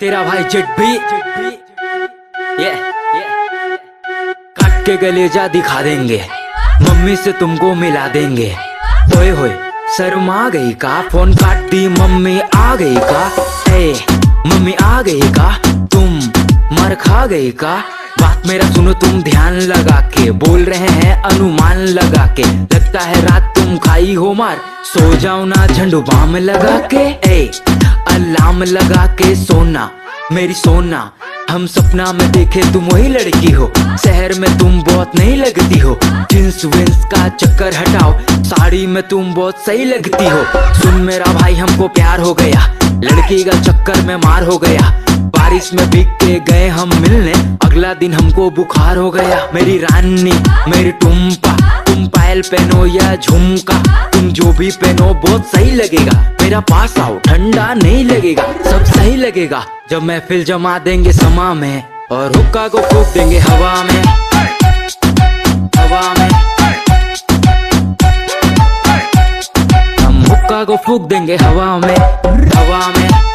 तेरा भाई जेट भी, ये काट के गलेजा दिखा देंगे। मम्मी से तुमको मिला देंगे। ओए होए शर्मा गई का? फ़ोन काट दी, मम्मी आ गई का? ए, मम्मी आ गई का? तुम मर खा गई का? बात मेरा सुनो, तुम ध्यान लगा के बोल रहे हैं, अनुमान लगा के। लगता है रात तुम खाई हो मार। सो जाओ ना, झंडू बाम लगा के। ए अलार्म लगा के सोना, मेरी सोना। हम सपना में देखे तुम वही लड़की हो। शहर में तुम बहुत नहीं लगती हो। जींस विंस का चक्कर हटाओ। साड़ी में तुम बहुत सही लगती हो। सुन मेरा भाई, हमको प्यार हो गया। लड़की का चक्कर में मार हो गया। बारिश में भीग के गए हम मिलने। अगला दिन हमको बुखार हो गया। मेरी रानी, मेरी टुम्पा। पायल पहनो या झुमका। तुम जो भी पहनो, बहुत सही लगेगा। मेरा पास आओ, ठंडा नहीं लगेगा। सब सही लगेगा। जब महफिल जमा देंगे समा में, और हुक्का को फूक देंगे हवा में। हवा में। हम हुक्का को फूक देंगे हवा में हवा में।